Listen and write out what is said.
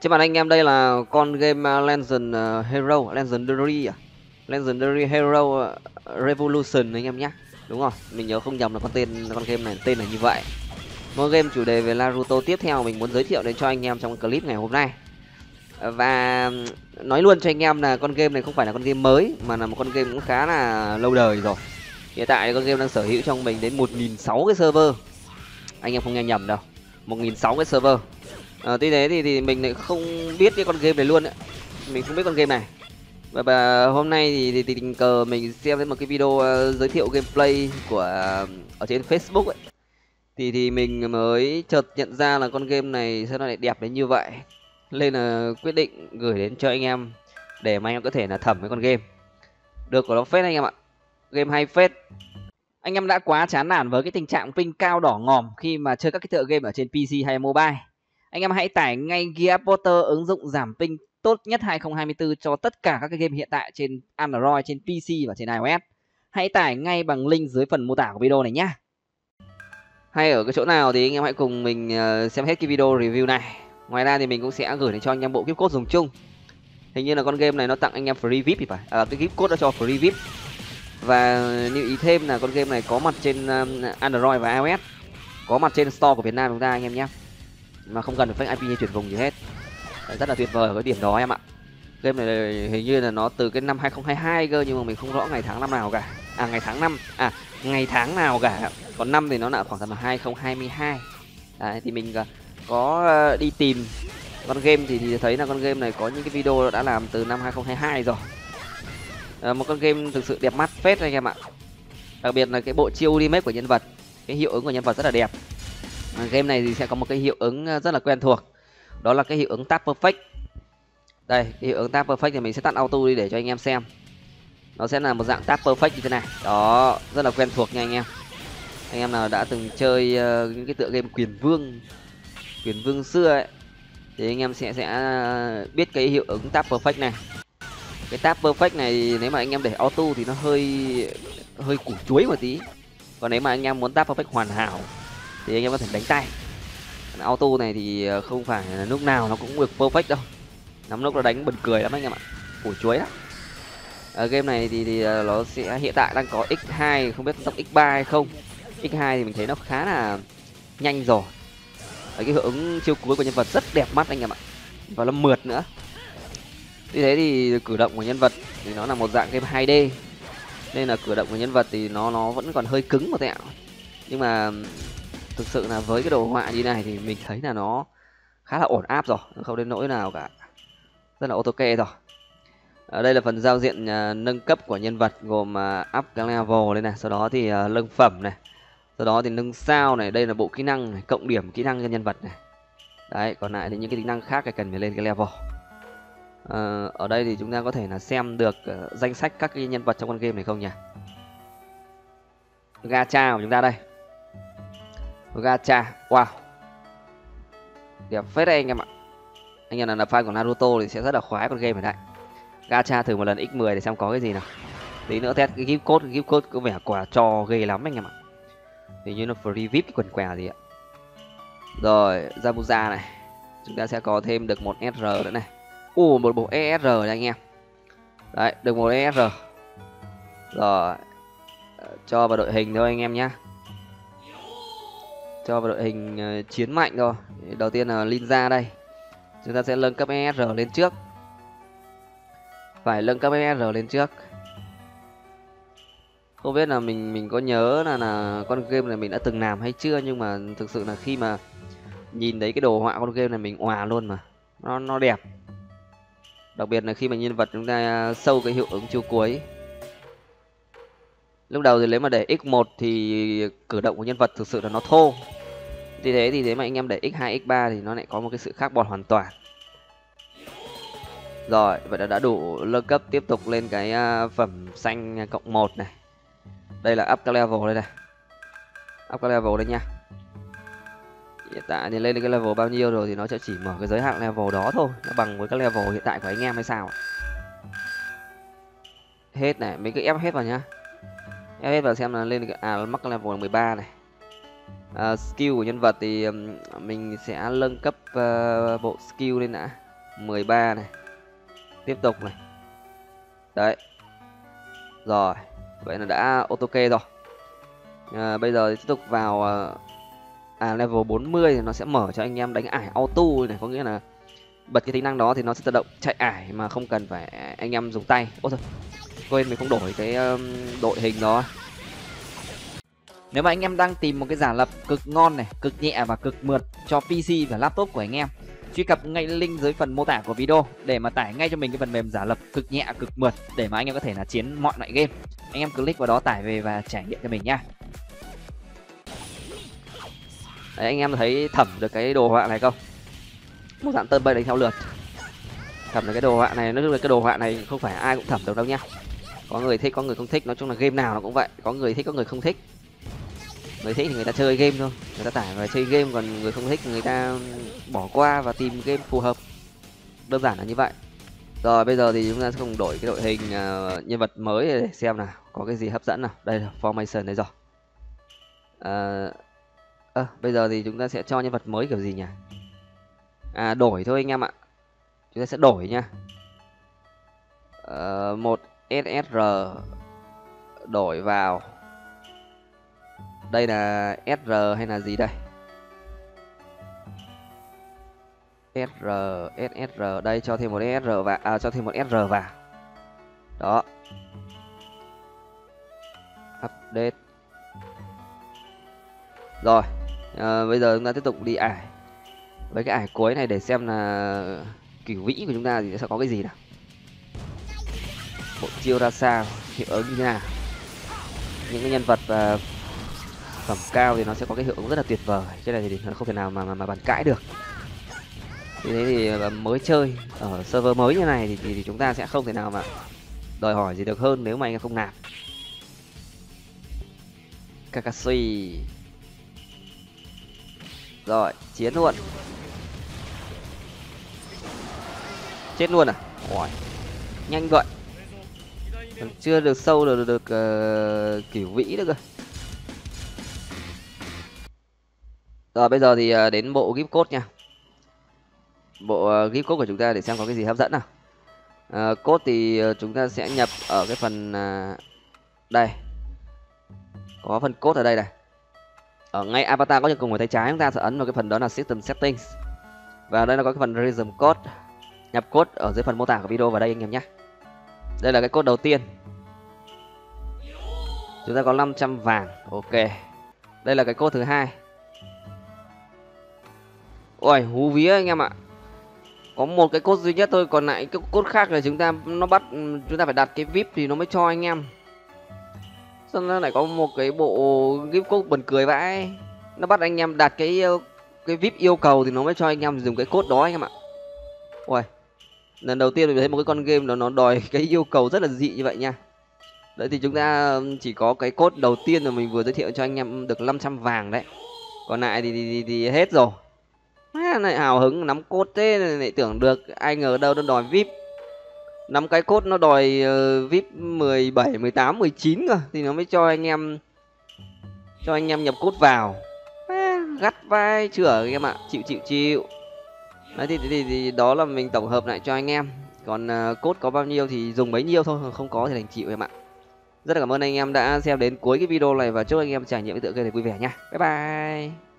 trên màn anh em đây là con game à, Legend à, Hero Legendary à? Legendary Hero à, Revolution anh em nhé đúng rồi, mình nhớ không nhầm là con tên, con game này, tên là như vậy. Một game chủ đề về Naruto tiếp theo mình muốn giới thiệu đến cho anh em trong clip ngày hôm nay. Và nói luôn cho anh em là con game này không phải là con game mới, mà là một con game cũng khá là lâu đời rồi. Hiện tại con game đang sở hữu trong mình đến một nghìn sáu cái server. Anh em không nghe nhầm đâu, một nghìn sáu cái server. Ờ, à, tuy thế thì thì mình lại không biết cái con game này luôn ấy. mình không biết con game này. Và, và hôm nay thì, thì, thì tình cờ mình xem thấy một cái video uh, giới thiệu gameplay của uh, ở trên facebook ấy. Thì thì mình mới chợt nhận ra là con game này sao nó lại đẹp đến như vậy. Nên là quyết định gửi đến cho anh em để mà anh em có thể là thẩm với con game. Được của nó phết anh em ạ. Game hay phết. Anh em đã quá chán nản với cái tình trạng ping cao đỏ ngòm khi mà chơi các cái tựa game ở trên pc hay mobile anh em hãy tải ngay Gear Potter ứng dụng giảm ping tốt nhất 2024 cho tất cả các cái game hiện tại trên Android, trên PC và trên iOS. Hãy tải ngay bằng link dưới phần mô tả của video này nhé. Hay ở cái chỗ nào thì anh em hãy cùng mình ờ, xem hết cái video review này. Ngoài ra thì mình cũng sẽ gửi đến cho anh em bộ gift code dùng chung. Hình như là con game này nó tặng anh em free VIP thì phải. À, cái gift code nó cho free VIP. Và lưu ý thêm là con game này có mặt trên Android và iOS. Có mặt trên store của Việt Nam chúng ta anh em nhé mà không cần phải fake IP hay chuyển vùng gì hết. Rất là tuyệt vời ở cái điểm đó em ạ. Game này hình như là nó từ cái năm 2022 cơ nhưng mà mình không rõ ngày tháng năm nào cả. À ngày tháng năm à ngày tháng nào cả. Còn năm thì nó là khoảng tầm 2022 đấy thì mình à, có à, đi tìm con game thì, thì thấy là con game này có những cái video đã làm từ năm 2022 rồi. À, một con game thực sự đẹp mắt phết anh em ạ. Đặc biệt là cái bộ chiêu remake của nhân vật cái hiệu ứng của nhân vật rất là đẹp game này thì sẽ có một cái hiệu ứng ờ, rất là quen thuộc. Đó là cái hiệu ứng tap perfect. Đây cái hiệu ứng tap perfect thì mình sẽ tắt auto đi để cho anh em xem. Nó sẽ là một dạng tap perfect như thế này. Đó rất là quen thuộc nha anh em. Anh em nào đã từng chơi uh, những cái tựa game quyền vương quyền vương xưa ấy thì anh em sẽ sẽ ờ, biết cái hiệu ứng tap perfect này. Cái tap perfect này nếu mà anh em để auto thì nó hơi hơi củ chuối một tí. Còn nếu mà anh em muốn tap perfect hoàn hảo thì anh em có thể đánh tay. Auto này thì ờ, không phải là lúc nào nó cũng được perfect đâu. Lắm lúc nó đánh bật cười lắm anh em ạ. Củ chuối đó. ở ờ, game này thì, thì ờ, nó sẽ hiện tại đang có x 2 không biết tốc x 3 hay không. X 2 thì mình thấy nó khá là nhanh rồi. Ở cái hiệu ứng chiêu cuối của nhân vật rất đẹp mắt anh em ạ. Và nó mượt nữa. Như thế thì cử động của nhân vật thì nó là một dạng game 2D nên là cử động của nhân vật thì nó nó vẫn còn hơi cứng một tẹo. Nhưng mà thực sự là với cái đồ họa như này thì mình thấy là nó khá là ổn áp rồi không đến nỗi nào cả. Rất là ok rồi. Ở đây là phần giao diện uh, nâng cấp của nhân vật gồm uh, up cái level lên này sau đó thì à, uh, nâng phẩm này sau đó thì nâng sao này đây là bộ kỹ năng này cộng điểm kỹ năng cho nhân vật này. Đấy còn lại thì những cái tính năng khác thì cần phải lên cái level à, ờ, ở đây thì chúng ta có thể là xem được uh, danh sách các cái nhân vật trong con game này không nhỉ? Gacha của chúng ta đây gacha, wow. Đẹp phết đấy anh em ạ. Anh em là fan của naruto thì sẽ rất là khoái con game này đấy. Gacha thử một lần x 10 để xem có cái gì nào. Tí nữa test cái gift code gift code có vẻ quả trò ghê lắm anh em ạ. Hình như nó free vip quần què gì ạ. Rồi, zabuza này. Chúng ta sẽ có thêm được một sr nữa này. U, một bộ esr này anh em. Đấy, được một esr rồi ờ, cho vào đội hình thôi anh em nhé cho vào đội hình ờ, chiến mạnh rồi. đầu tiên là linza đây. Chúng ta sẽ nâng cấp esr lên trước. Phải nâng cấp esr lên trước. Không biết là mình mình có nhớ là là con game này mình đã từng làm hay chưa, nhưng mà thực sự là khi mà nhìn thấy cái đồ họa con game này mình òa luôn mà. Nó nó đẹp. Đặc biệt là khi mà nhân vật chúng ta à, sâu cái hiệu ứng chiêu cuối. Lúc đầu thì nếu mà để x 1 thì cử động của nhân vật thực sự là nó thô vì thế, thì nếu mà anh em để x 2 x 3 thì nó lại có một cái sự khác bọt hoàn toàn. Rồi, vậy là đã đủ lơ cấp tiếp tục lên cái à, phẩm xanh cộng một này. Đây là up level đây này. Up level đây nha. Hiện tại thì lên cái level bao nhiêu rồi thì nó sẽ chỉ mở cái giới hạn level đó thôi. Nó bằng với cái level hiện tại của anh em hay sao hết này, mấy cái ép hết vào nhá. Ép hết vào xem là lên à mắc level 13 này uh, skill của nhân vật thì um, mình sẽ nâng cấp uh, bộ skill lên đã. 13 này. Tiếp tục này. Đấy. Rồi vậy là đã auto kê rồi. À, bây giờ tiếp tục vào à, à level 40 thì nó sẽ mở cho anh em đánh ải auto này. Có nghĩa là bật cái tính năng đó thì nó sẽ tự động chạy ải mà không cần phải anh em dùng tay. Ô thôi quên mình không đổi cái um, đội hình đó nếu mà anh em đang tìm một cái giả lập cực ngon này cực nhẹ và cực mượt cho pc và laptop của anh em truy cập ngay link dưới phần mô tả của video để mà tải ngay cho mình cái phần mềm giả lập cực nhẹ cực mượt để mà anh em có thể là chiến mọi loại game. Anh em click vào đó tải về và trải nghiệm cho mình nha. Đấy, anh em thấy thẩm được cái đồ họa này không? Một dạng tơn bay đánh theo lượt. Thẩm được cái đồ họa này nói chung là cái đồ họa này không phải ai cũng thẩm được đâu nha. Có người thích có người không thích nói chung là game nào nó cũng vậy. Có người thích có người không thích người thích thì người ta chơi game thôi. Người ta tải và chơi game còn người không thích người ta bỏ qua và tìm game phù hợp. Đơn giản là như vậy. Rồi bây giờ thì chúng ta sẽ cùng đổi cái đội hình uh, nhân vật mới để xem nào. Có cái gì hấp dẫn nào? Đây là formation đấy rồi. Uh, à, bây giờ thì chúng ta sẽ cho nhân vật mới kiểu gì nhỉ? À đổi thôi anh em ạ. Chúng ta sẽ đổi nha. Uh, một ssr đổi vào đây là sr hay là gì đây? Sr ssr đây cho thêm một sr và à, cho thêm một sr vào. Đó. Update. Rồi. À, bây giờ chúng ta tiếp tục đi ải. Với cái ải cuối này để xem là cửu vĩ của chúng ta thì sẽ có cái gì nào. Bộ chiêu ra sao hiệu ứng như thế nào. Những cái nhân vật uh, phẩm cao thì nó sẽ có cái hiệu ứng rất là tuyệt vời. Cái này thì không thể nào mà mà, mà bàn cãi được. Như thế thì ờ, mới chơi ở server mới như này thì, thì, thì chúng ta sẽ không thể nào mà đòi hỏi gì được hơn nếu mà anh không nạp Kakashi. Rồi chiến luôn. Chết luôn à? Ôi nhanh vậy. Chưa được sâu được được, được uh, kiểu vĩ nữa rồi. Rồi bây giờ thì ờ, đến bộ gift code nha. Bộ ờ, gift code của chúng ta để xem có cái gì hấp dẫn nào. À, code thì chúng ta sẽ nhập ở cái phần à, đây. Có phần code ở đây này. Ở ngay avatar có những cùng ở tay trái chúng ta sẽ ấn vào cái phần đó là system settings. Và đây là có cái phần rhythm code. Nhập code ở dưới phần mô tả của video vào đây anh em nhé. Đây là cái code đầu tiên. Chúng ta có 500 vàng ok. Đây là cái code thứ hai ôi hú vía anh em ạ. Có một cái cốt duy nhất thôi còn lại cái cốt khác là chúng ta nó bắt chúng ta phải đặt cái vip thì nó mới cho anh em. Xong nó lại có một cái bộ gift code buồn cười vãi. Nó bắt anh em đặt cái ờ, cái vip yêu cầu thì nó mới cho anh em dùng cái cốt đó anh em ạ. Ôi lần đầu tiên mình thấy một cái con game nó nó đòi cái yêu cầu rất là dị như vậy nha. Đấy thì chúng ta chỉ có cái cốt đầu tiên là mình vừa giới thiệu cho anh em được 500 vàng đấy. Còn lại thì, thì, thì, thì hết rồi à, lại hào hứng nắm cốt thế lại tưởng được ai ngờ đâu nó đòi vip. Nắm cái cốt nó đòi uh, vip 17, 18, 19 cơ thì nó mới cho anh em cho anh em nhập cốt vào. À, gắt vai chửa anh em ạ chịu chịu chịu. Đấy thì, thì, thì đó là mình tổng hợp lại cho anh em. Còn uh, cốt có bao nhiêu thì dùng bấy nhiêu thôi không có thì đành chịu em ạ. Rất là cảm ơn anh em đã xem đến cuối cái video này và chúc anh em trải nghiệm cái tựa game này vui vẻ nha. Bye bye.